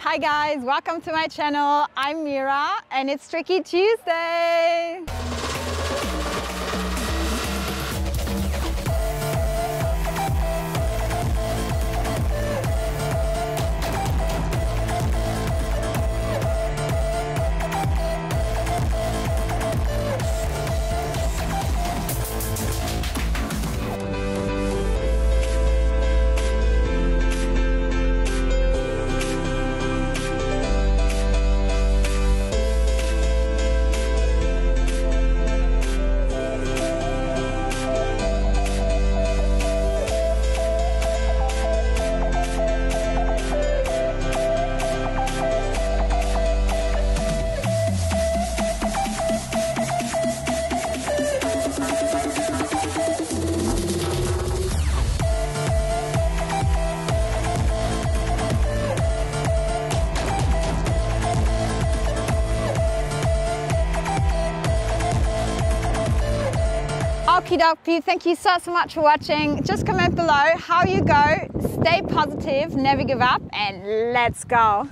Hi guys, welcome to my channel. I'm Mira and it's Tricky Tuesday. Okie dokie, thank you so, so much for watching. Just comment below how you go, stay positive, never give up, and let's go.